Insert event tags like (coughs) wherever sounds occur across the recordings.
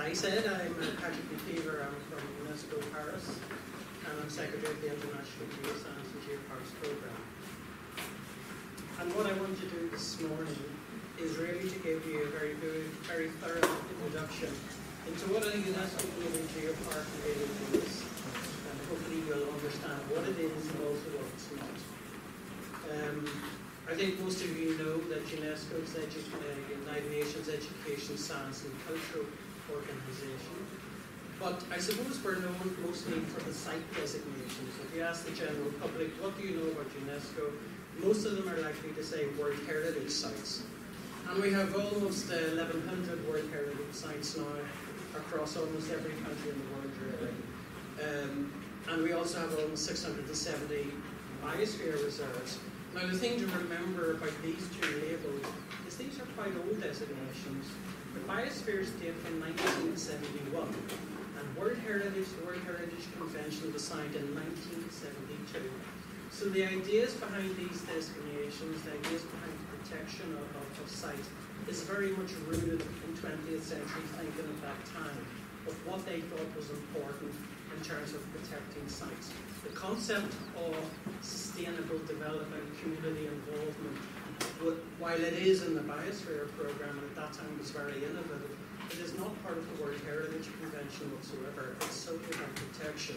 I said, I'm Patrick McKeever. I'm from UNESCO Paris, and I'm Secretary of the International Geoscience and Geoparks Programme. And what I want to do this morning is really to give you a very good, very thorough introduction into what a UNESCO Global Geopark really is. And hopefully you'll understand what it is and also what it's not. Um, I think most of you know that UNESCO is uh, United Nations Education, Science and Cultural Organization. But I suppose we're known mostly for the site designations. If you ask the general public, what do you know about UNESCO? Most of them are likely to say World Heritage Sites. And we have almost uh, 1,100 World Heritage Sites now across almost every country in the world, really. Um, and we also have almost 670 biosphere reserves. Now, the thing to remember about these two labels is these are quite old designations. The biospheres date in 1971, and World Heritage, the World Heritage Convention was signed in 1972. So the ideas behind these designations, the ideas behind the protection of, of, of sites, is very much rooted in 20th century thinking at that time of what they thought was important in terms of protecting sites. The concept of sustainable development, community involvement, while it is in the Biosphere program and at that time was very innovative, it is not part of the World Heritage Convention whatsoever. It's solely about protection.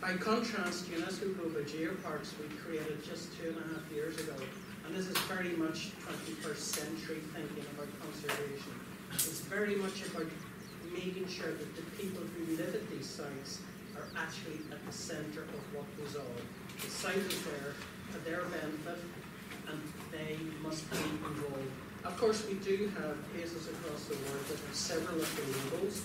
By contrast, UNESCO Global Geoparks we created just two and a half years ago, and this is very much 21st century thinking about conservation. It's very much about making sure that the people who live at these sites are actually at the centre of what goes on. The site is there for their benefit and they must be involved. Of course, we do have places across the world that have several of the labels.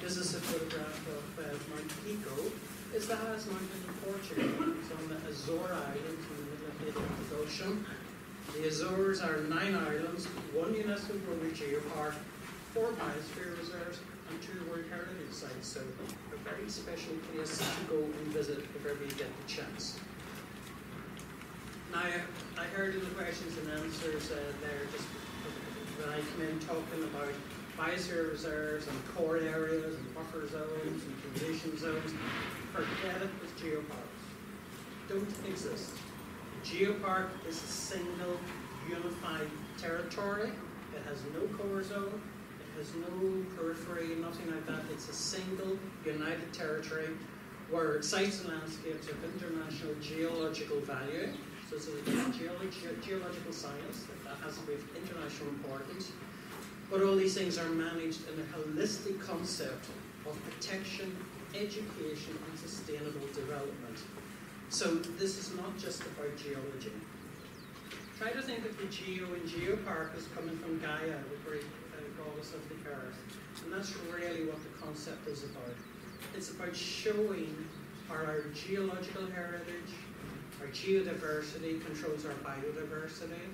This is a photograph of uh, Mount Pico. It's the highest mountain in Portugal. It's on the Azore Islands in the middle of the Ocean. The Azores are nine islands, one UNESCO Global Geopark, four biosphere reserves, and two World Heritage Sites. So a very special place to go and visit if ever you get the chance. Now, I heard in the questions and answers uh, there just when I came in talking about biosphere reserves and core areas and buffer zones and transition zones. Forget it with geoparks. Don't exist. A geopark is a single unified territory. It has no core zone, It has no periphery, nothing like that. It's a single united territory where sites and landscapes of international geological value. So is a geological science that has to be of international importance. But all these things are managed in a holistic concept of protection, education, and sustainable development. So this is not just about geology. Try to think of the geo and geopark as coming from Gaia, the great uh, goddess of the earth. And that's really what the concept is about. It's about showing our geological heritage, our geodiversity controls our biodiversity,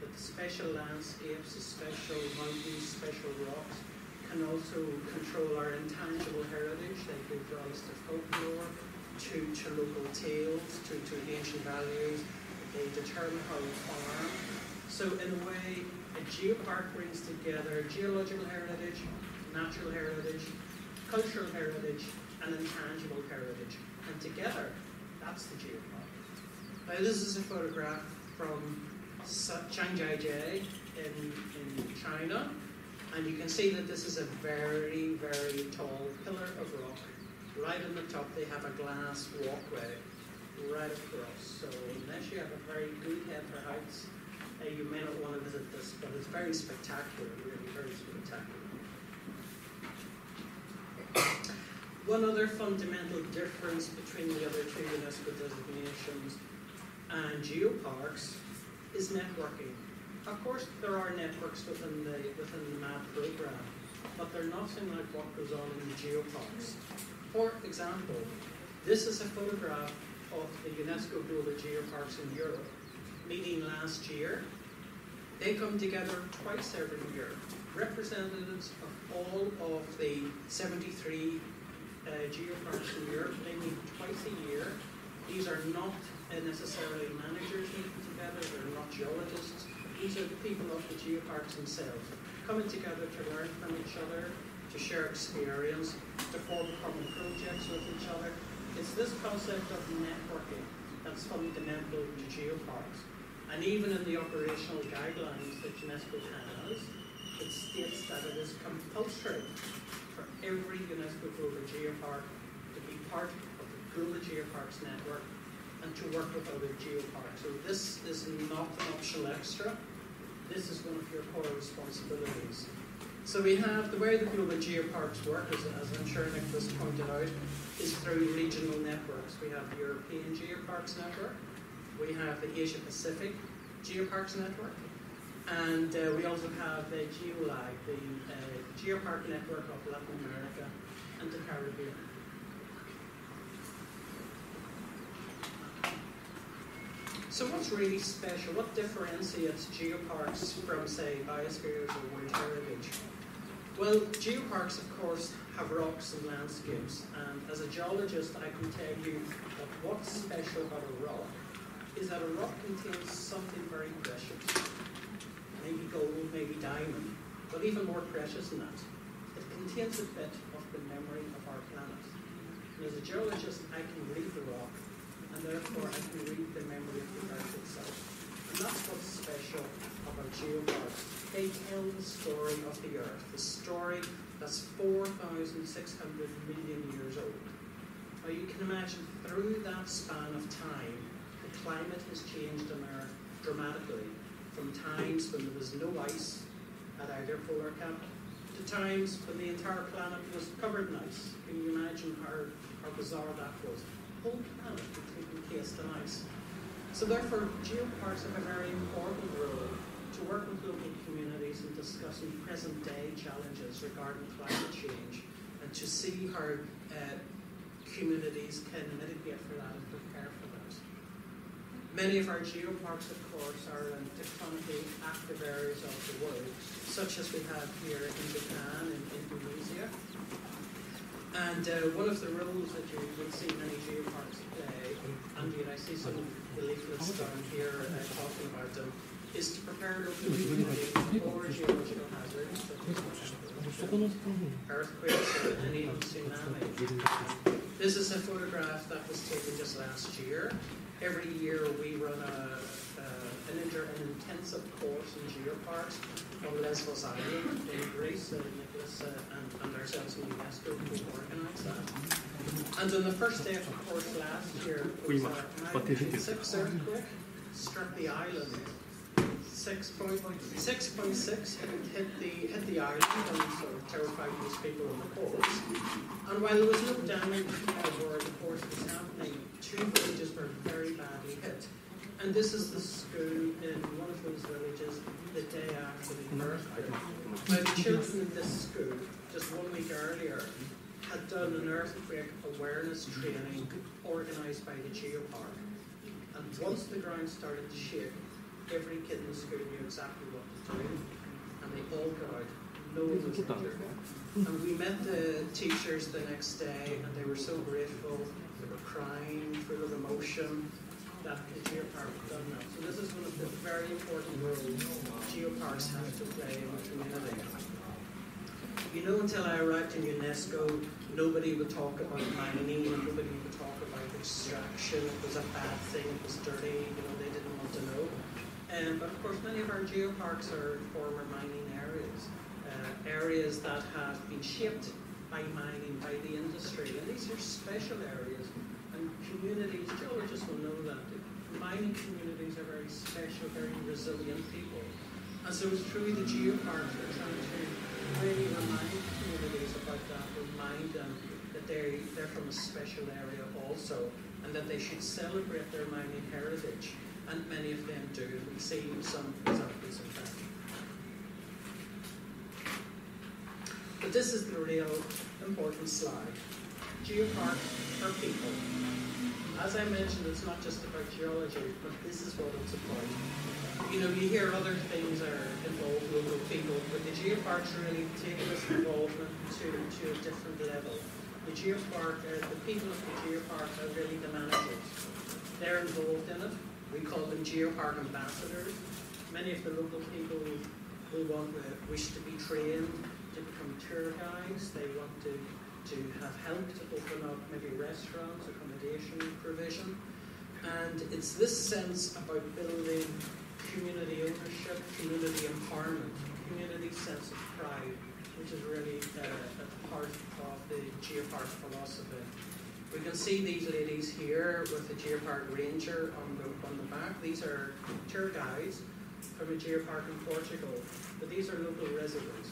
but the special landscapes, the special mountains, special rocks can also control our intangible heritage. They give rise to folklore, to, to local tales, to, to ancient values. They determine how we farm. So in a way, a geopark brings together geological heritage, natural heritage, cultural heritage, and intangible heritage. And together, that's the geopark. Now, this is a photograph from Zhangjiajie in, in China. And you can see that this is a very, very tall pillar of rock. Right on the top, they have a glass walkway right across. So unless you have a very good head for heights, uh, you may not want to visit this, but it's very spectacular, really very spectacular. One other fundamental difference between the other two UNESCO designations and geoparks is networking. Of course, there are networks within the within the MAB program, but they're nothing like what goes on in the geoparks. For example, this is a photograph of the UNESCO Global Geoparks in Europe meeting last year. They come together twice every year. Representatives of all of the 73 uh, geoparks in Europe, they meet twice a year. These are not uh, necessarily managers meeting together, they're not geologists. These are the people of the geoparks themselves, coming together to learn from each other, to share experience, to form common projects with each other. It's this concept of networking that's fundamental to geoparks. And even in the operational guidelines that UNESCO has, it states that it is compulsory for every UNESCO Global Geopark to be part of the Global Geoparks network and to work with other geoparks. So this is not an optional extra. This is one of your core responsibilities. So we have the way the global geoparks work, as, as I'm sure Nicholas pointed out, is through regional networks. We have the European Geoparks Network, we have the Asia Pacific Geoparks Network, and uh, we also have the GeoLAC, the uh, Geopark Network of Latin America and the Caribbean. So what's really special? What differentiates geoparks from, say, biospheres or world heritage? Well, geoparks, of course, have rocks and landscapes, and as a geologist, I can tell you that what's special about a rock is that a rock contains something very precious. Maybe gold, maybe diamond, but even more precious than that. It contains a bit of the memory of our planet. And as a geologist, I can read the rock, and therefore I can read the memory of the earth itself. And that's what's special about geoparks. They tell the story of the earth, the story that's 4,600 million years old. Now you can imagine through that span of time, the climate has changed on Earth dramatically from times when there was no ice at either polar cap to times when the entire planet was covered in ice. Can you imagine how, how bizarre that was? The whole planet So therefore, geoparks have a very important role to work with local communities in discussing present day challenges regarding climate change and to see how uh, communities can mitigate for that and prepare for that. Many of our geoparks, of course, are in tectonically active areas of the world, such as we have here in Japan and Indonesia. And uh, one of the roles that you would see many geoparks play, and I see some of the leaflets down here uh, talking about them, is to prepare communities for geological hazards, such as earthquakes or any tsunami. This is a photograph that was taken just last year every year we run a, uh, an, inter, an intensive course in geoparks on Lesbos Island in Greece. Uh, Nicholas uh, and, and ourselves in UNESCO co-organise that. And on the first day of the course last year, was a magnitude 6 earthquake struck the island. 6.6 hit, hit, the, hit the island and sort of terrified these people on the course. And while there was no damage where the course was happening, two villages were very badly hit. And this is the school in one of those villages the day after the earthquake. Now, the children in this school, just one week earlier, had done an earthquake awareness training organised by the Geopark. And once the ground started to shake, every kid in the school knew exactly what to do. And they all got out. No one was injured. And we met the teachers the next day, and they were so grateful They were crying, full of emotion, that the geopark done that. So this is one of the very important roles geoparks have to play in the community. You know, until I arrived in UNESCO, nobody would talk about mining, nobody would talk about extraction, it was a bad thing, it was dirty, you know, they didn't want to know. Um, but of course, many of our geoparks are former mining areas, uh, areas that have been shaped by mining, by the industry, and these are special areas and communities, geologists will know that. Mining communities are very special, very resilient people. And so it's through the geoparks we're trying to really remind communities about that, remind them that they, they're from a special area also, and that they should celebrate their mining heritage. And many of them do. We see some examples of that. But this is the real important slide. Geoparks are people. As I mentioned, it's not just about geology, but this is what it's about. You know, you hear other things are involved local people, but the geoparks really take this involvement to, to a different level. The geopark, uh, the people of the geopark are really the managers. They're involved in it. We call them geopark ambassadors. Many of the local people who want, uh, wish to be trained to become tour guides, they want to, to have help to open up maybe restaurants, accommodation provision. And it's this sense about building community ownership, community empowerment, community sense of pride, which is really uh, at the heart of the Geopark philosophy. We can see these ladies here with the Geopark Ranger on on the back. These are tour guides from a Geopark in Portugal, but these are local residents.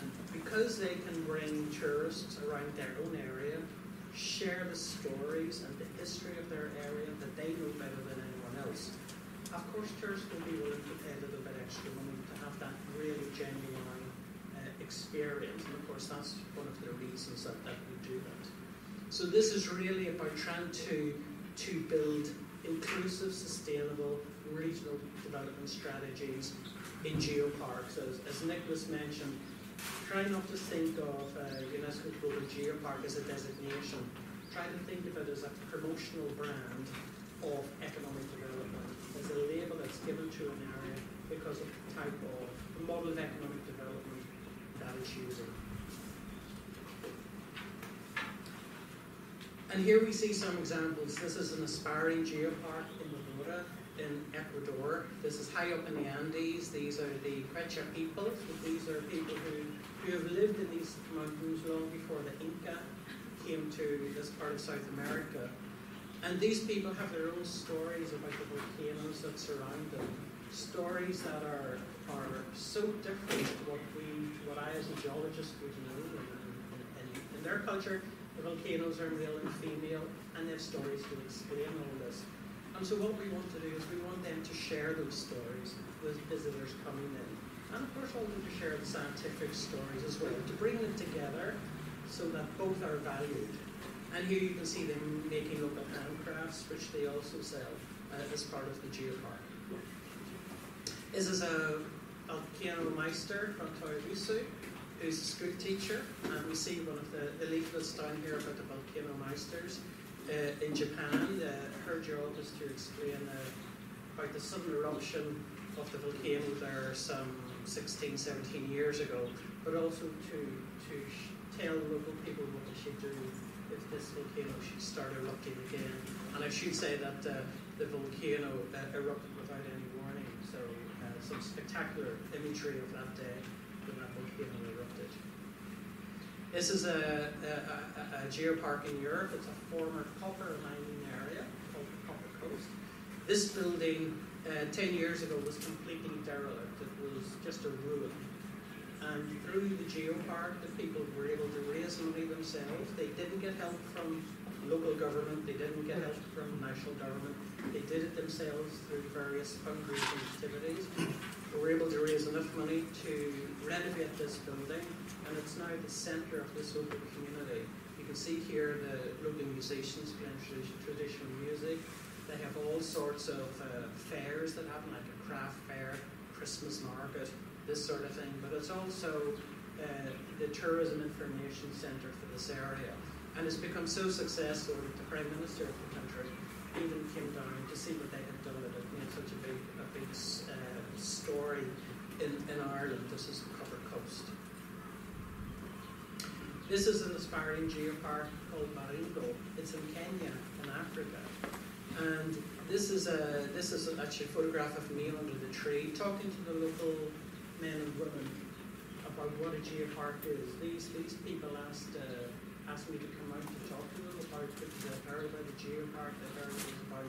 And because they can bring tourists around their own area, share the stories and the history of their area that they know better than anyone else. Of course, tourists will be willing to pay a little bit extra money to have that really genuine uh, experience, and of course, that's one of the reasons that, that we do that. So this is really about trying to, to build inclusive, sustainable, regional development strategies in geoparks. As, as Nicholas mentioned, try not to think of uh, UNESCO Global Geopark as a designation. Try to think of it as a promotional brand of economic development, as a label that's given to an area because of the type of model of economic development that it's using. And here we see some examples. This is an aspiring geopark in Sonora in Ecuador. This is high up in the Andes. These are the Quechua people. So these are people who, who have lived in these mountains long before the Inca came to this part of South America. And these people have their own stories about the volcanoes that surround them. Stories that are are so different to what we, what I as a geologist would know. And, in their culture, the volcanoes are male and female, and they have stories to explain all this. And so what we want to do is we want them to share those stories with visitors coming in. And of course also to share the scientific stories as well, to bring them together so that both are valued. And here you can see them making up handcrafts, which they also sell uh, as part of the geopark. This is a volcano meister from Toya-Usu who's a school teacher, and we see one of the, the leaflets down here about the volcano meisters uh, in Japan. Uh, her job is to explain uh, about the sudden eruption of the volcano there some 16, 17 years ago, but also to, to tell local people what they should do if this volcano should start erupting again. And I should say that uh, the volcano uh, erupted without any warning, so uh, some spectacular imagery of that day when that volcano erupted. This is a, a, a, a geopark in Europe. It's a former copper mining area called the Copper Coast. This building uh, 10 years ago was completely derelict. It was just a ruin. And through the geopark, the people were able to raise money themselves. They didn't get help from local government, they didn't get help from national government. They did it themselves through various fundraising activities. They were able to raise enough money to renovate this building and it's now the centre of this local community. You can see here the local musicians playing traditional music. They have all sorts of uh, fairs that happen, like a craft fair, Christmas market, this sort of thing. But it's also uh, the tourism information centre for this area. And it's become so successful that the Prime Minister of the country even came down to see what they had done. It had made such a big, a big uh, story in, in Ireland. This is the Copper Coast. This is an aspiring geopark called Baringo. It's in Kenya, in Africa. And this is a this is actually a photograph of me under the tree, talking to the local men and women about what a geopark is. These these people asked uh, asked me to come out to talk to them about it. They heard about the geopark. They heard about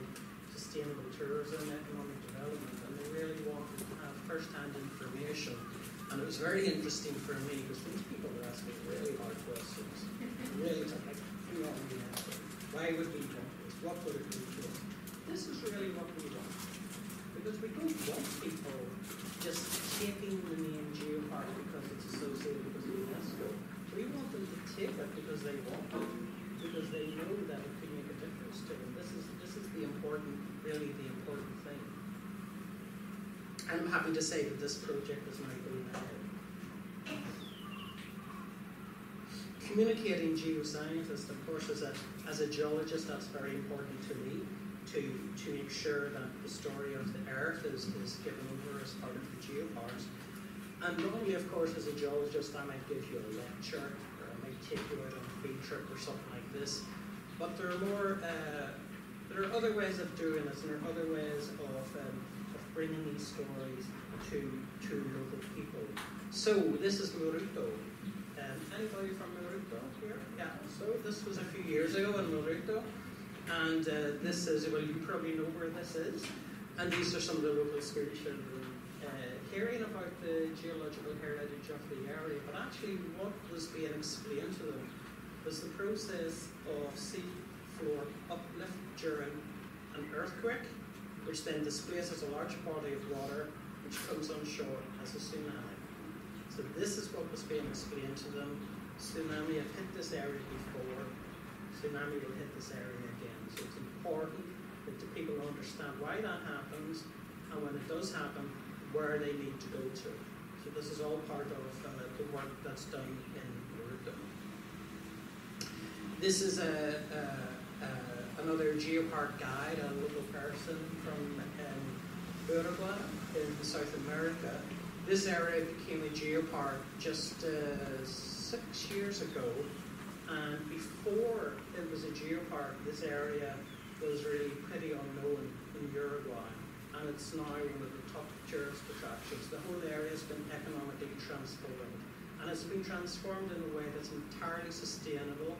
sustainable tourism, economic development, really wanted to have first-hand information and it was very interesting for me because these people were asking really hard questions. Really tough, like, you know, why would we want this? What would it do to us? This is really what we want. Because we don't want people just taking the name geopark because it's associated with UNESCO. We want them to take it because they want it, because they know that it could make a difference to them. This is this is the important, really the important thing. I'm happy to say that this project is now communicating geoscientist, of course, as a, as a geologist, that's very important to me to, to make sure that the story of the Earth is, is given over as part of the geoparks. And normally, of course, as a geologist, I might give you a lecture, or I might take you out on a field trip or something like this. But there are more, uh, there are other ways of doing this, and there are other ways of, um, of bringing these stories to, to local people. So, this is Muroto. Um, anybody from Muroto here? Yeah, so this was a few years ago in Muroto. And uh, this is, well, you probably know where this is. And these are some of the local school children uh, hearing about the geological heritage of the area. But actually, what was being explained to them was the process of sea floor uplift during an earthquake, which then displaces a large body of water, which comes on shore as a tsunami. So this is what was being explained to them. Tsunami have hit this area before. Tsunami will hit this area again. So it's important that the people understand why that happens, and when it does happen, where they need to go to. So this is all part of uh, the work that's done in Uruguay. This is a, a, a, another geopark guide, a local person from um, Uruguay in South America. This area became a geopark just uh, six years ago, and before it was a geopark, this area was really pretty unknown in Uruguay, and it's now one of the top tourist attractions. The whole area has been economically transformed, and it's been transformed in a way that's entirely sustainable.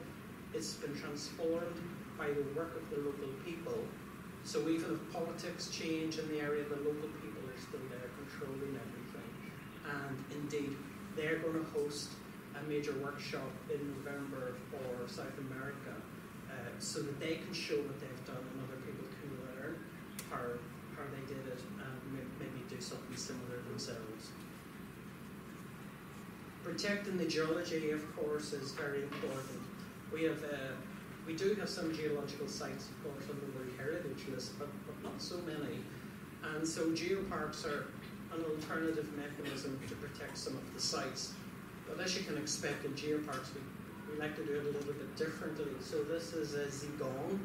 It's been transformed by the work of the local people. So even if politics change in the area, the local people are still there controlling everything. And indeed, they're going to host a major workshop in November for South America uh, so that they can show what they've done and other people can learn how, how they did it and maybe do something similar themselves. Protecting the geology, of course, is very important. We have uh, we do have some geological sites, course, on the World Heritage List, but, but not so many. And so geoparks are an alternative mechanism to protect some of the sites. But as you can expect in geoparks, we, we like to do it a little bit differently. So this is a Zigong,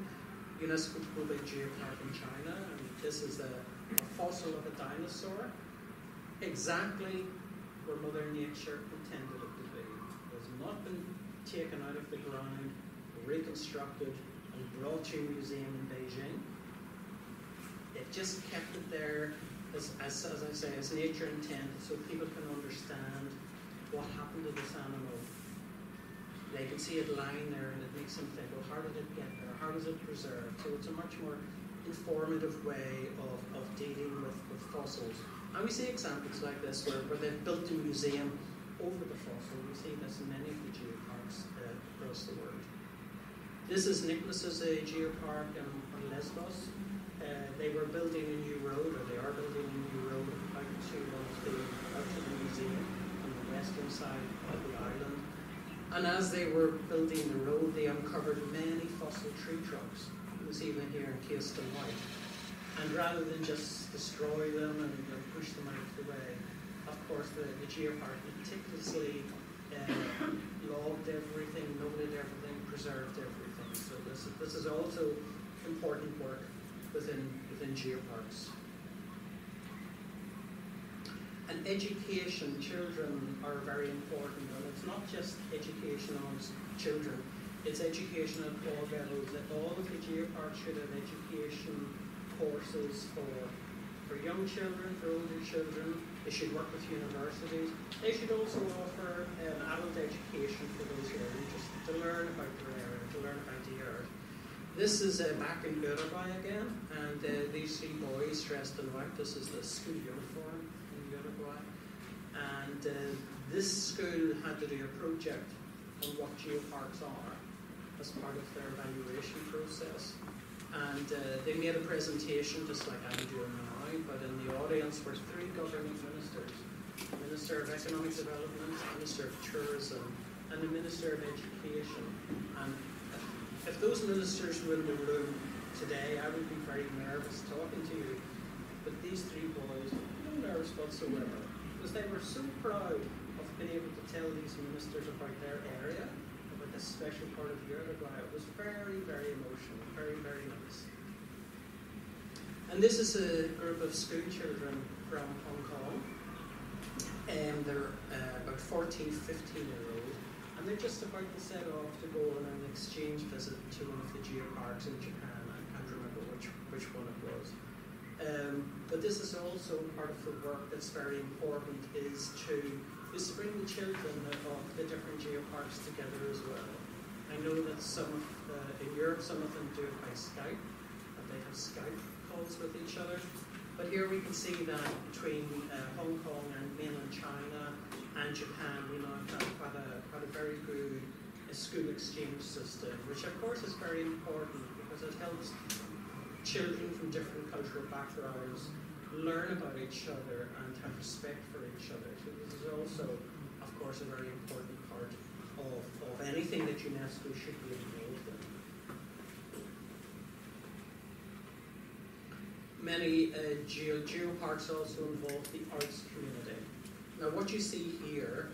UNESCO Global Geopark in China, and this is a, a fossil of a dinosaur, exactly where Mother Nature intended it to be. It has not been taken out of the ground, reconstructed, and brought to a museum in Beijing. It just kept it there, as, as, as I say, as nature intended, so people can understand what happened to this animal. They can see it lying there, and it makes them think, well, how did it get there? How was it preserved? So it's a much more informative way of, of dealing with, with fossils. And we see examples like this where, where they've built a museum over the fossil. We see this in many of the geoparks uh, across the world. This is Nicholas's uh, geopark in, on Lesbos. Uh, they were building a new road, or they are building a new road out to, the, out to the museum on the western side of the island. And as they were building the road, they uncovered many fossil tree trunks. It was even here in Keystone White. And rather than just destroy them and, and push them out of the way, of course, the, the geopark meticulously uh, (coughs) logged everything, noted everything, preserved everything. This, this is also important work within, within geoparks. And education, children are very important, and it's not just education on children, it's education at all levels. All of the geoparks should have education courses for, for young children, for older children. They should work with universities. They should also offer um, adult education for those who are interested to learn about their area, to learn about the earth. This is uh, back in Uruguay again, and uh, these three boys dressed in white. This is the school uniform in Uruguay. And uh, this school had to do a project on what geoparks are as part of their evaluation process. And uh, they made a presentation just like I'm doing now, but in the audience were three government ministers the Minister of Economic Development, the Minister of Tourism, and the Minister of Education. And if those ministers were in the room today, I would be very nervous talking to you. But these three boys, no nerves whatsoever, because they were so proud of being able to tell these ministers about their area, about this special part of Uruguay. It was very, very emotional, very, very nice. And this is a group of school children from Hong Kong. and they're uh, about 14, 15 year old, and they're just about to set off to go on an exchange visit to one of the geoparks in Japan. I can't remember which, which one it was. Um, but this is also part of the work that's very important is to is to bring the children of the different geoparks together as well. I know that some of the, in Europe some of them do it by Skype, and they have Skype calls with each other. But here we can see that between uh, Hong Kong and mainland China and Japan, we now have quite a, quite a very good school exchange system, which of course is very important because it helps children from different cultural backgrounds learn about each other and have respect for each other. So this is also, of course, a very important part of, of anything that UNESCO should be involved in. Many uh, geo geoparks also involve the arts community. Now, what you see here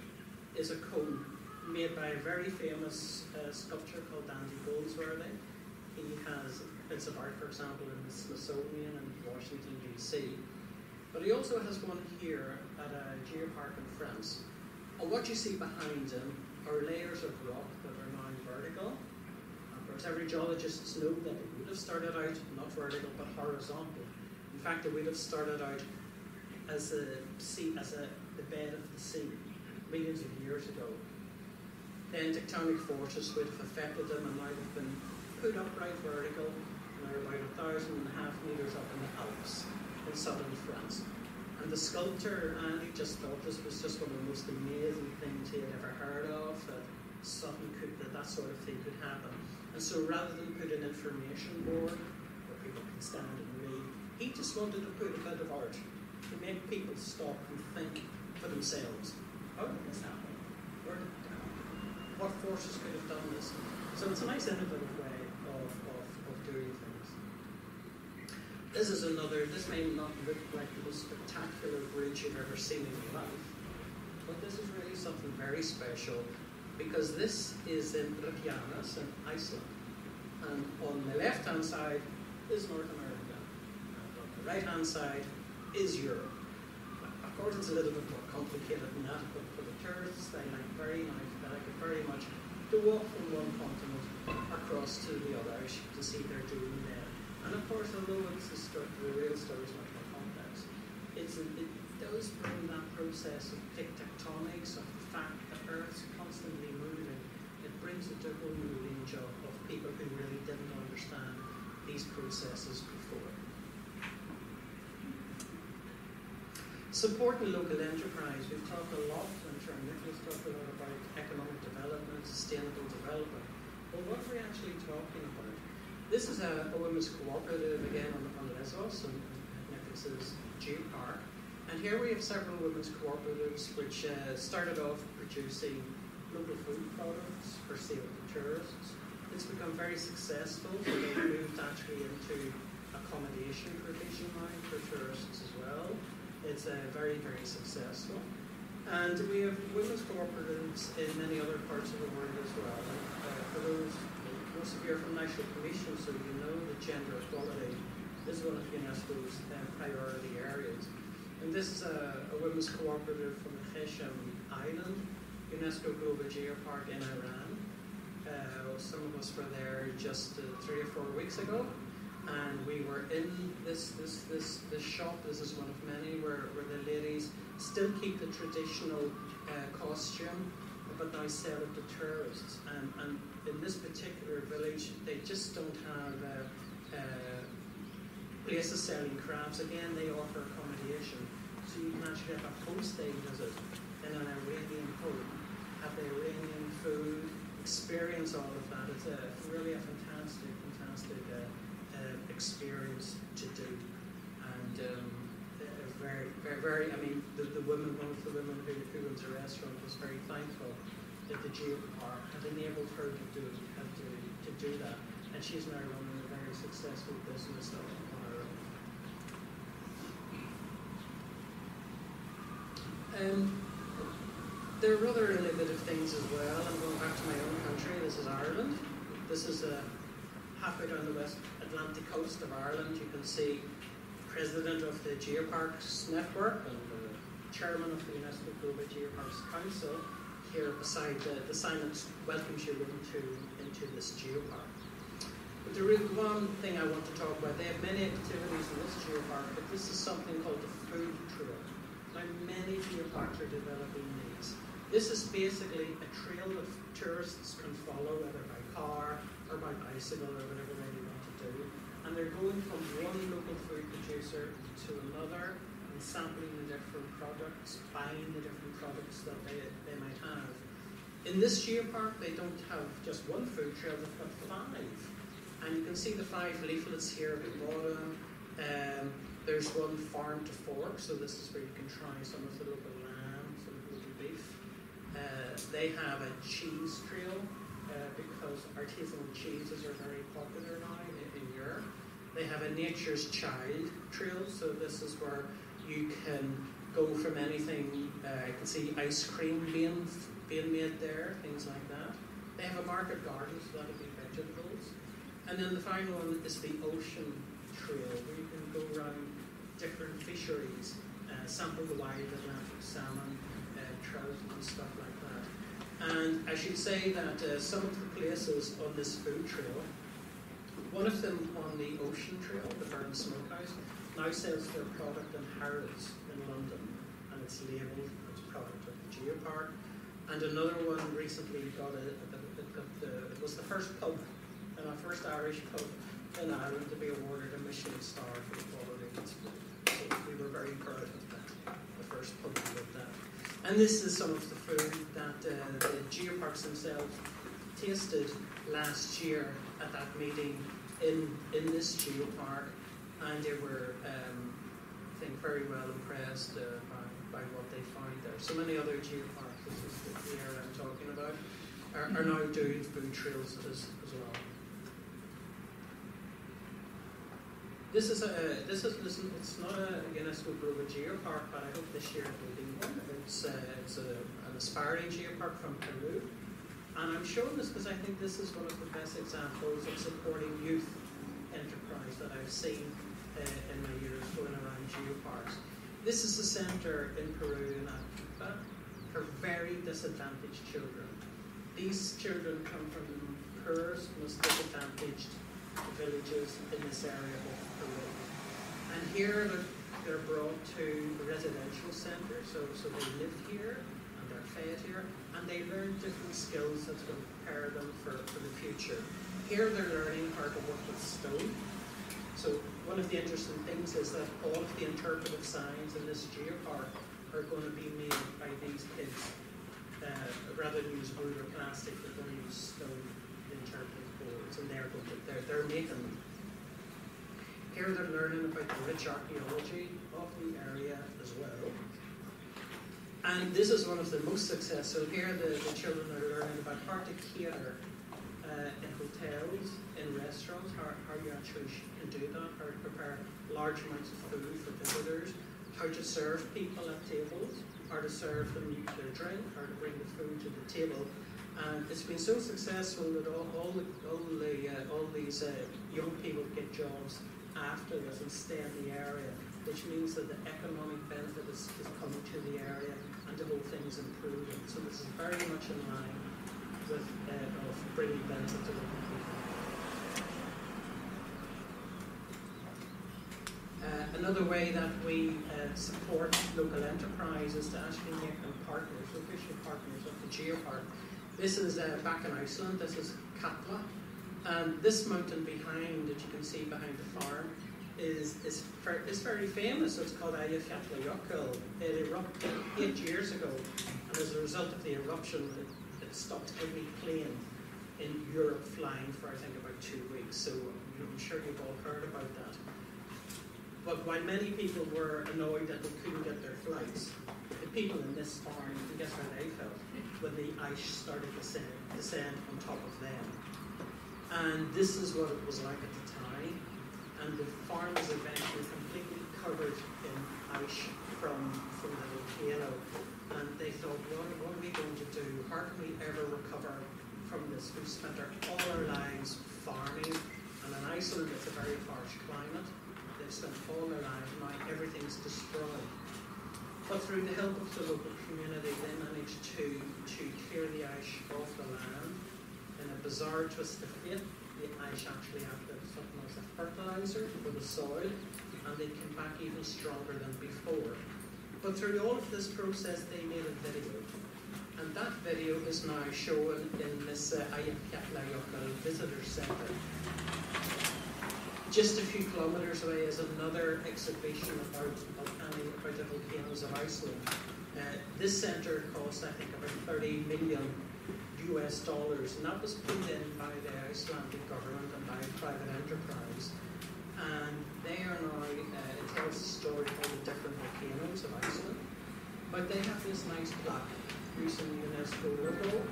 is a cone made by a very famous uh, sculptor called Andy Goldsworthy. He has bits of art, for example, in the Smithsonian in Washington, D.C. But he also has one here at a geopark in France. And what you see behind him are layers of rock that are now vertical. Of course, every geologist knows that it would have started out not vertical but horizontal. In fact, it would have started out as a sea, as a bed of the sea, millions of years ago. Then tectonic forces would have affected them and might have been put upright vertical they're about a thousand and a half metres up in the Alps in southern France. And the sculptor, Andy, just thought this was just one of the most amazing things he had ever heard of, that something could, that that sort of thing could happen. And so rather than put an information board where people can stand and read, he just wanted to put a bit of art to make people stop and think for themselves. Oh, How did this happen? Where did it happen? What forces could have done this? So it's a nice innovative way of, of, of doing things. This is another, this may not look like the most spectacular bridge you've ever seen in your life, but this is really something very special because this is in Reykjanes in Iceland. And on the left hand side is North America, and on the right hand side is Europe. Of course, it's a little bit more complicated than that, but for the tourists, they like very nice, they like it very much to walk from one continent across to the other, to see they're doing there. And of course, although it's the, story, the real story is much more complex, it's, it does bring that process of tectonics, of the fact that Earth's constantly moving. It brings it to a whole new range of, of people who really didn't understand these processes before. Supporting local enterprise. We've talked a lot, I'm sure Nicholas talked a lot about economic development, sustainable development. But what are we actually talking about? This is a, a women's cooperative again on, on Lesbos and Nicholas's geopark. And here we have several women's cooperatives which uh, started off producing local food products for sale to tourists. It's become very successful. They've moved actually into accommodation provision for tourists as well. It's uh, very, very successful. And we have women's cooperatives in many other parts of the world as well. And, uh, for those most of you are from National Commission, so you know that gender equality is one of UNESCO's um, priority areas. And this is a, a women's cooperative from Qeshm Island, UNESCO Global Geopark in Iran. Uh, some of us were there just uh, three or four weeks ago, and we were in this this this this shop. This is one of many where, where the ladies still keep the traditional uh, costume, but now sell it to tourists. And, and in this particular village, they just don't have uh, uh, places selling crabs. Again, they offer accommodation. So you can actually have a homestay visit in an Iranian home, have the Iranian food, experience all of that. It's a, really a fantastic, experience to do. And um, very, very, very, I mean, the, the woman, one of the women who, who owns the restaurant was very thankful that the geopark had enabled her to do, to, to do that. And she's now running a very successful business on her own. Um, there are other innovative things as well. I'm going back to my own country. This is Ireland. This is a halfway down the west Atlantic coast of Ireland. You can see president of the Geoparks Network and the chairman of the UNESCO Global Geoparks Council, here beside the, the sign that welcomes you into, into this geopark. But there is one thing I want to talk about. They have many activities in this geopark, but this is something called the food trail. Now, many geoparks are developing these. This is basically a trail that tourists can follow, whether by car or by bicycle or whatever way they want to do. And they're going from one local food producer to another and sampling the different products, buying the different products that they, they might have. In this geopark, they don't have just one food trail, they've got five. And you can see the five leaflets here at the bottom. Um, there's one farm to fork, so this is where you can try some of the local lamb, some of the local beef. Uh, they have a cheese trail because artisanal cheeses are very popular now in, in Europe. They have a Nature's Child trail, so this is where you can go from anything. Uh, I can see ice cream being being made there, things like that. They have a market garden, so that'll be vegetables. And then the final one is the ocean trail, where you can go around different fisheries, uh, sample the wild Atlantic salmon, uh, trout, and stuff like that. And I should say that uh, some of the places on this food trail, one of them on the ocean trail, the Burren Smokehouse, now sells their product in Harrods in London, and it's labelled as product of the Geopark. And another one recently got a, a, a, the, it was the first pub, and our first Irish pub in Ireland to be awarded a Michelin star for the quality of its food. So we were very proud of that, the first pub to get that. And this is some of the food that uh, the geoparks themselves tasted last year at that meeting in, in this geopark, and they were, um, I think, very well impressed uh, by, by what they found there. So many other geoparks this is the area I'm talking about, are, are now doing food trails as, as well. This is a this is it's not a UNESCO Global Geopark, but I hope this year it will be one. It's it's a, an aspiring geopark from Peru, and I'm showing this because I think this is one of the best examples of supporting youth enterprise that I've seen uh, in my years going around geoparks. This is a centre in Peru in Arequipa for very disadvantaged children. These children come from poorest, most disadvantaged villages in this area. And here they're, brought to the residential centre, so, so they live here and they're fed here, and they learn different skills that's going to prepare them for, for the future. Here they're learning how to work with stone. So one of the interesting things is that all of the interpretive signs in this geopark are going to be made by these kids. Uh, rather than use wood or plastic, they're going to use stone interpretive boards, and they're they're, they're making them. Here they're learning about the rich archaeology of the area as well. And this is one of the most successful. Here the, the children are learning about how to cater uh, in hotels, in restaurants, how, how you actually can do that, how to prepare large amounts of food for visitors, how to serve people at tables, how to serve them their drink, how to bring the food to the table. And it's been so successful that all, all, the, all, the, uh, all these uh, young people get jobs after this and stay in the area, which means that the economic benefit is, is coming to the area and the whole thing is improving. So this is very much in line with uh, of bringing benefit to local people. Uh, another way that we uh, support local enterprise is to actually make them partners, official partners of the Geopark. This is uh, back in Iceland, this is Katla. And this mountain behind, that you can see behind the farm, is, is, is very famous. It's called Eyjafjallajökull. It erupted eight years ago, and as a result of the eruption, it, it stopped every plane in Europe flying for, I think, about two weeks. So I'm sure you've all heard about that. But while many people were annoyed that they couldn't get their flights, the people in this farm, guess how they felt when the ice started to descend, descend on top of them. And this is what it was like at the time. And the farm was eventually completely covered in ice from, from the volcano. And they thought, what, what are we going to do? How can we ever recover from this? We've spent our, all our lives farming, and in Iceland it's a very harsh climate. They've spent all their lives, now everything's destroyed. But through the help of the local community, they managed to, to clear the ash off the land. Bizarre twist of fate, the ash actually acted something as a fertilizer for the soil, and they came back even stronger than before. But through all of this process, they made a video. And that video is now shown in this uh, Ayakatla Visitor Centre. Just a few kilometres away is another exhibition about volcanic, about the volcanoes of Iceland. Uh, this centre cost, I think, about 30 million US dollars, and that was put in by the Icelandic government and by private enterprise. And they are now, uh, it tells the story of all the different volcanoes of Iceland. But they have this nice plaque using UNESCO logo,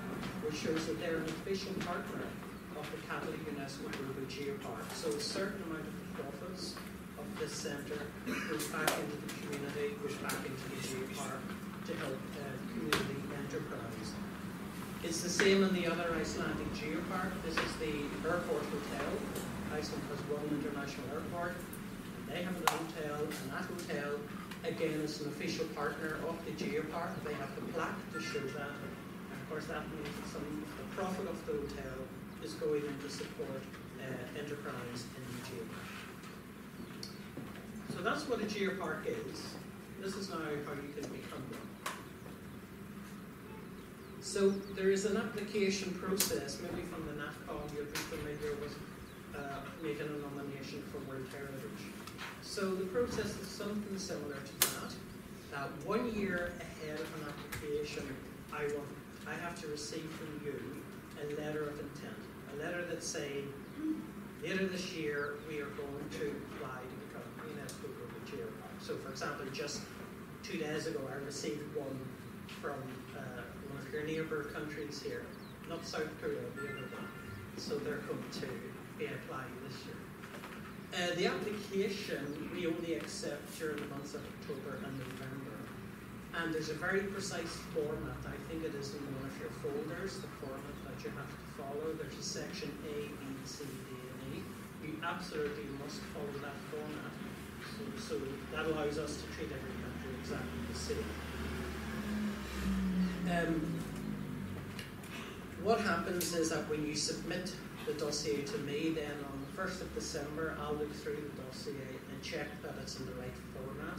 which shows that they're an official partner of the Katla UNESCO of Geopark. So a certain amount of the profits of this centre goes back into the community, goes back into the geopark to help uh, community enterprise. It's the same in the other Icelandic geopark. This is the airport hotel. Iceland has one international airport. And they have an hotel, and that hotel again is an official partner of the geopark. They have the plaque to show that. And of course that means that some of the profit of the hotel is going in to support uh, enterprise in the geopark. So that's what a geopark is. This is now how you can become one. So there is an application process, maybe from the NatCom you'll be familiar with uh, making a nomination for World Heritage. So the process is something similar to that. That one year ahead of an application, I want, I have to receive from you a letter of intent, a letter that's saying, later this year we are going to apply to become UNESCO Global Geopark. So, for example, just two days ago, I received one from your neighbour countries here, not South Korea, the other one. So they're going to be applying this year. Uh, the application we only accept during the months of October and November. And there's a very precise format. I think it is in one of your folders, the format that you have to follow. There's a section A, B, C, D, and E. You absolutely must follow that format. So, so that allows us to treat every country exactly the same. Um, what happens is that when you submit the dossier to me, then on the 1st of December, I'll look through the dossier and check that it's in the right format.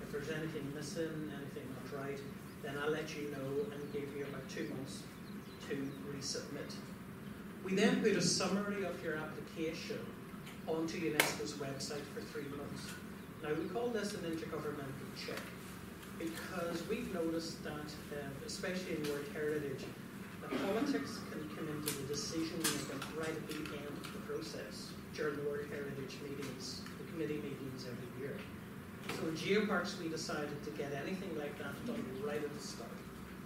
If there's anything missing, anything not right, then I'll let you know and give you about two months to resubmit. We then put a summary of your application onto UNESCO's website for three months. Now, we call this an intergovernmental check because we've noticed that, uh, especially in World Heritage, that politics can come into the decision making right at the end of the process during the World Heritage meetings, the committee meetings every year. So in Geoparks, we decided to get anything like that done right at the start.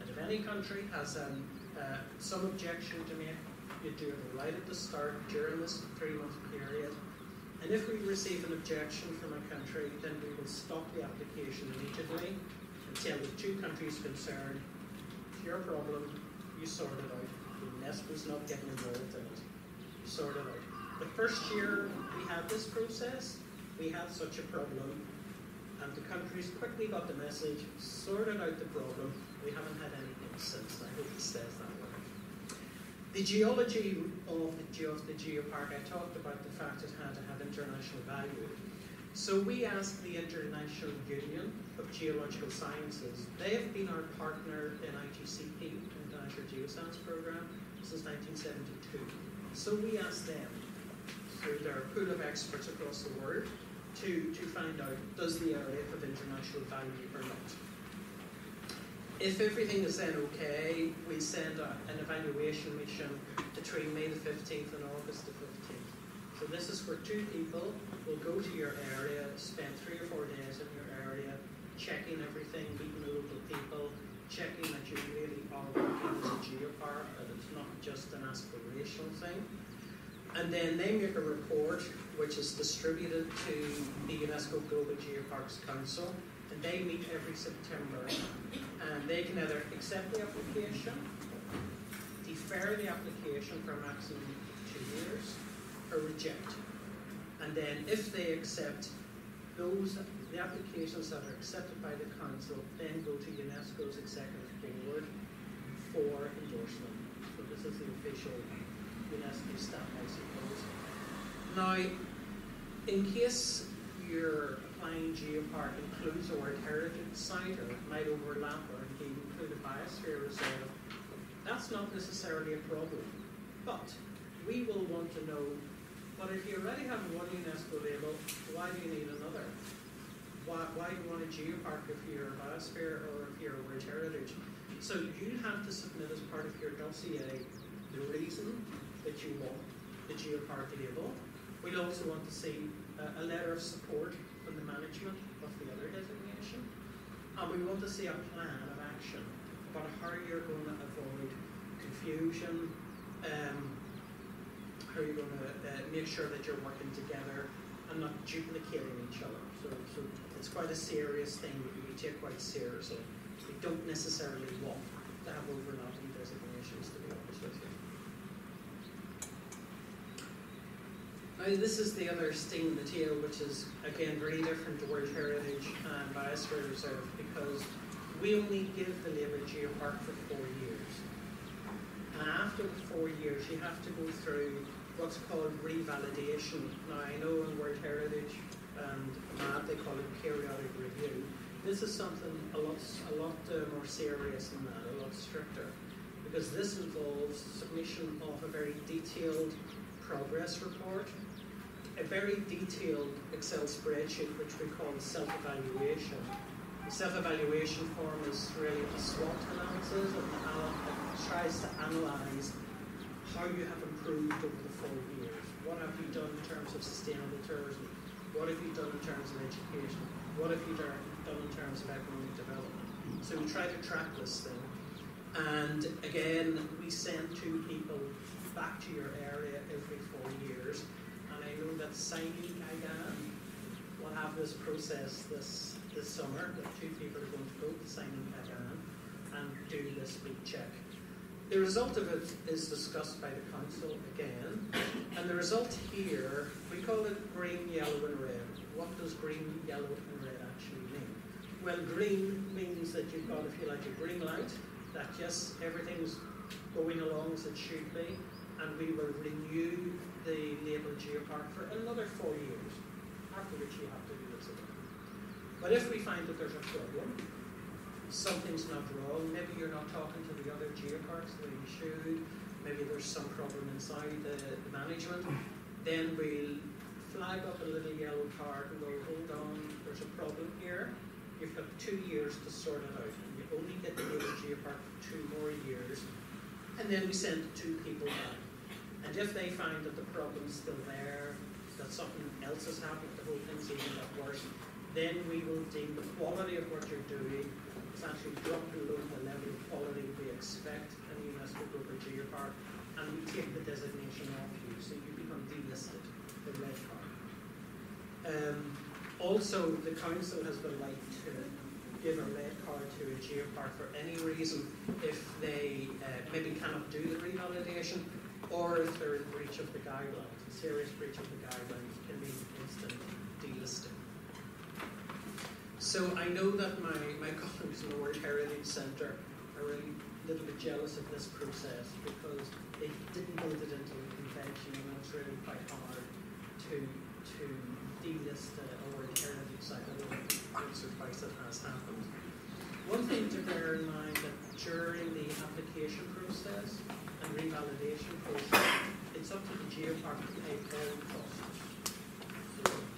And if any country has um, uh, some objection to make, you do it right at the start during this three-month period. And if we receive an objection from a country, then we will stop the application immediately tell the two countries concerned, your problem, you sort it out. UNESCO's not getting involved in it. You sort it out. The first year we had this process, we had such a problem, and the countries quickly got the message, sorted out the problem. We haven't had anything since. I hope it stays that way. The geology of the, of the geopark, I talked about the fact it had to have international value. So we asked the International Union of Geological Sciences. They have been our partner in IGCP, International Geoscience Program, since 1972. So we asked them, through their pool of experts across the world, to, to find out does the area have international value or not. If everything is then okay, we send a, an evaluation mission between May the 15th and August the 15th. So this is where two people will go to your area, spend three or four days in your area, checking everything, meeting local people, checking that you really are working as a geopark, that it's not just an aspirational thing. And then they make a report which is distributed to the UNESCO Global Geoparks Council, and they meet every September. And they can either accept the application, defer the application for a maximum of two years, or reject. And then if they accept those, the applications that are accepted by the council then go to UNESCO's executive board for endorsement. So this is the official UNESCO stamp, I suppose. Now, in case your applying geopark includes a World Heritage Site or might overlap or indeed include a biosphere reserve, that's not necessarily a problem. But we will want to know, but if you already have one UNESCO label, why do you need another? Why, why do you want a geopark if you're a biosphere or if you're a World Heritage? So you have to submit as part of your dossier the reason that you want the geopark label. We'll also want to see a, a letter of support from the management of the other designation. And we want to see a plan of action about how you're going to avoid confusion, um, how you're going to uh, make sure that you're working together and not duplicating each other. So, so it's quite a serious thing that we take quite seriously. We don't necessarily want to have overlapping designations, to be honest with you. Now, this is the other sting in the tail, which is again very different to World Heritage and Biosphere Reserve because we only give the label geopark for four years. And after the four years, you have to go through what's called revalidation. Now, I know in World Heritage and MAB they call it periodic review. This is something a lot, a lot uh, more serious than that, a lot stricter, because this involves submission of a very detailed progress report, a very detailed Excel spreadsheet, which we call self-evaluation. The self-evaluation form is really a SWOT analysis, and tries to analyse how you have improved over the four years. What have you done in terms of sustainable tourism? What have you done in terms of education? What have you done in terms of economic development? So we try to track this thing. And again, we send two people back to your area every four years. And I know that San'in Kaigan will have this process this, this summer, that two people are going to go to San'in Kaigan and do this speed check. The result of it is discussed by the council again, and the result here, we call it green, yellow and red. What does green, yellow and red actually mean? Well, green means that you've got, if you like, a green light, that yes, everything's going along as it should be, and we will renew the label geopark for another four years, after which you have to do this again. But if we find that there's a problem, something's not wrong. Maybe you're not talking to the other geoparks the way you should. Maybe there's some problem inside the, the management. Then we'll flag up a little yellow card and go, hold on, there's a problem here. You've got two years to sort it out. And you only get the other geopark for two more years. And then we send two people back. And if they find that the problem's still there, that something else has happened, the whole thing's even got worse, then we will deem the quality of what you're doing it's actually dropped below the level of quality we expect in the UNESCO or Geopark, and we take the designation off you, so you become delisted, the red card. Um, also, the council has the right to give a red card to a geopark for any reason if they uh, maybe cannot do the revalidation or if they're in breach of the guidelines. A serious breach of the guidelines can be instant. So I know that my, my (laughs) colleagues in the World Heritage Centre are really a little bit jealous of this process because they didn't build it into the convention and it's really quite hard to to delist a, a World Heritage Site. I think once or twice it has happened. One thing to bear in mind that during the application process and revalidation process, it's up to the geopark to pay the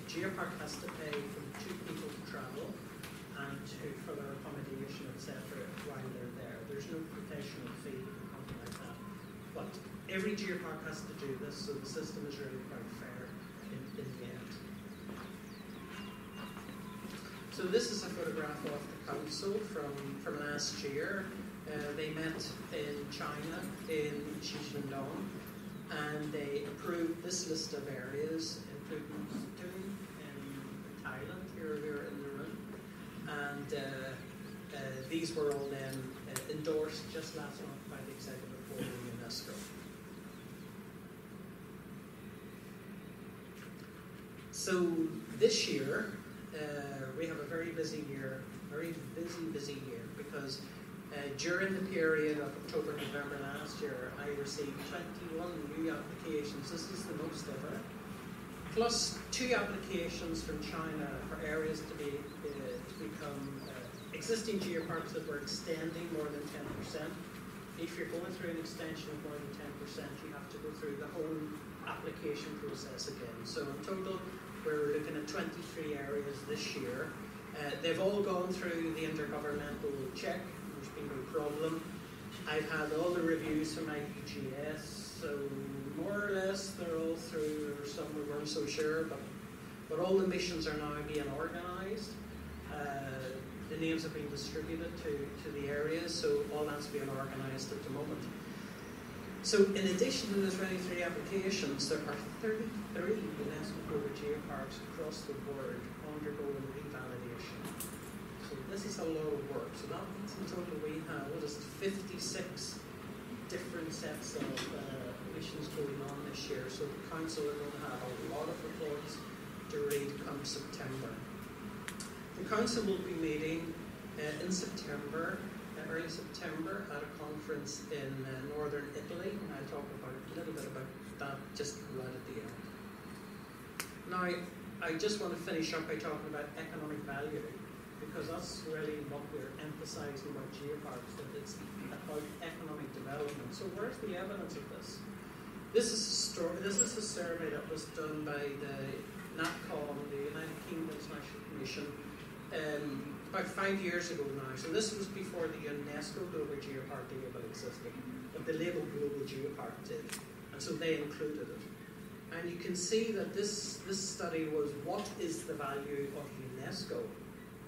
geopark has to pay for two people to travel and to for their accommodation, etc. while they're there. There's no professional fee or something like that. But every geopark has to do this, so the system is really quite fair in, in the end. So this is a photograph of the council from, from last year. Uh, they met in China, in Xishandong, and they approved this list of areas, in Here, here in the room. And uh, uh, these were all then uh, endorsed just last month by the Executive Board of UNESCO. So this year, uh, we have a very busy year, very busy, busy year, because uh, during the period of October, November last year, I received 21 new applications. This is the most ever. Plus two applications from China for areas to be uh, to become uh, existing geoparks that were extending more than 10%. If you're going through an extension of more than 10%, you have to go through the whole application process again. So in total, we're looking at 23 areas this year. Uh, they've all gone through the intergovernmental check. There's been no problem. I've had all the reviews from IUGS, so more or less they're all through. Some we weren't so sure, but but all the missions are now being organised. Uh, the names have been distributed to, to the areas, so all that's being organised at the moment. So in addition to those 23 applications, there are 33 UNESCO Global Geoparks across the world undergoing revalidation. So this is a lot of work. So that means in total we have, what is it, 56 different sets of uh, missions going on this year. So the Council are going to have a lot of reports to read come September. The Council will be meeting uh, in September early September at a conference in uh, northern Italy, and I'll talk about a little bit about that just right at the end. Now, I just want to finish up by talking about economic value, because that's really what we're emphasising about geoparks, that it's about economic development. So where's the evidence of this? This is a story, this is a survey that was done by the NatCom, the United Kingdom's National Commission, um, about five years ago now. So this was before the UNESCO Global Geopark label existed, but the label Global Geopark did, and so they included it. And you can see that this this study was what is the value of UNESCO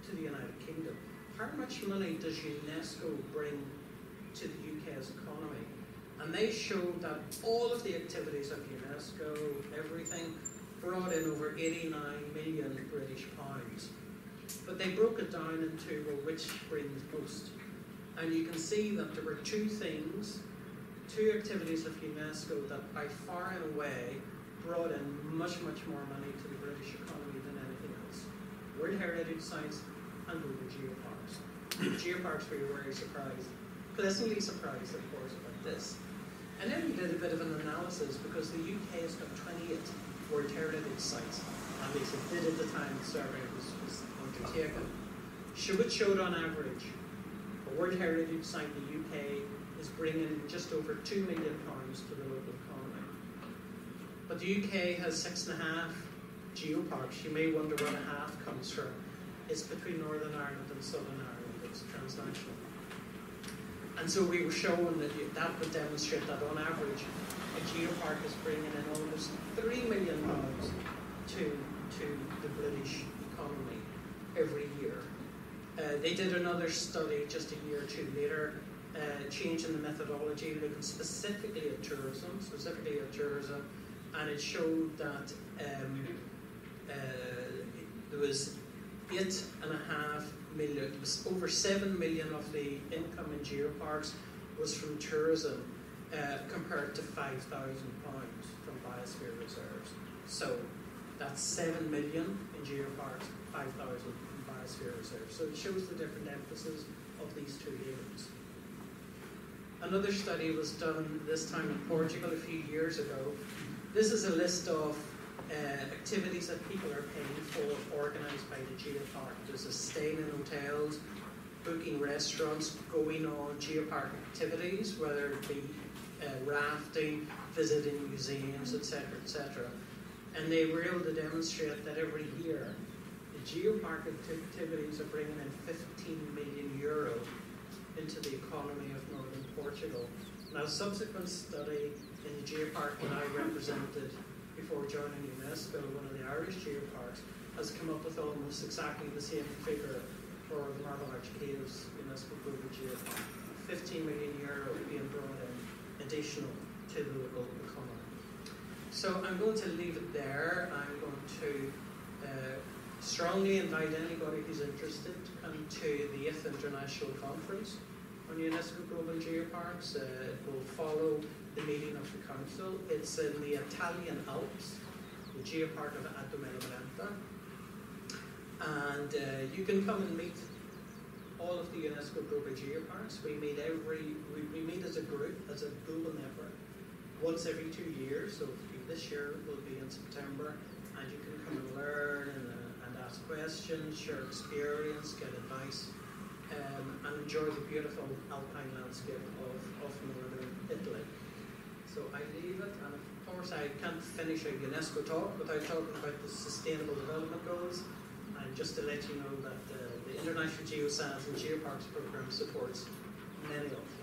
to the United Kingdom? How much money does UNESCO bring to the UK's economy? And they showed that all of the activities of UNESCO, everything, brought in over 89 million British pounds. But they broke it down into well, which brings most. And you can see that there were two things, two activities of UNESCO that by far and away brought in much, much more money to the British economy than anything else. World Heritage Sites and Global Geoparks. geoparks were very surprised, pleasantly surprised, of course, about this. And then we did a bit of an analysis because the UK has got 28 World Heritage Sites, at least it did at the time the survey was, was undertaken. Should showed on average, a World Heritage Site in the UK is bringing just over £2 million to the local economy. But the UK has six and a half geoparks. You may wonder where the half comes from. It's between Northern Ireland and Southern Ireland. It's transnational. And so we were showing that that would demonstrate that on average, a geopark is bringing in almost three million pounds to to the British economy every year. Uh, they did another study just a year or two later, uh, changing the methodology, looking specifically at tourism, specifically at tourism, and it showed that um, uh, there was eight and a half million, it was over seven million of the income in geoparks was from tourism, uh, compared to five thousand pounds from biosphere reserves. So that's seven million in geoparks, five thousand in biosphere reserves. So it shows the different emphasis of these two areas. Another study was done this time in Portugal a few years ago. This is a list of uh, activities that people are paying for organised by the geopark. There's a staying in hotels, booking restaurants, going on geopark activities, whether it be uh, rafting, visiting museums, etc., etc. And they were able to demonstrate that every year the geopark activities are bringing in 15 million euro into the economy of northern Portugal. Now, subsequent study in the geopark I represented before joining UNESCO, one of the Irish geoparks, has come up with almost exactly the same figure for the Marble Arch Caves UNESCO Global Geopark. 15 million euro being brought in additional to the local economy. So I'm going to leave it there. I'm going to uh, strongly invite anybody who's interested to come to the 8th International Conference on UNESCO Global Geoparks. Uh, it will follow the meeting of the council. It's in the Italian Alps, the geopark of Adamello Brenta. And uh, you can come and meet all of the UNESCO Global Geoparks. We meet every, we, we meet as a group, as a global network, once every two years. So this year will be in September, and you can come and learn and, uh, and ask questions, share experience, get advice, um, and enjoy the beautiful alpine landscape of, of northern Italy. So I leave it, and of course I can't finish a UNESCO talk without talking about the Sustainable Development Goals. And just to let you know that uh, the International Geoscience and Geoparks Programme supports many of them.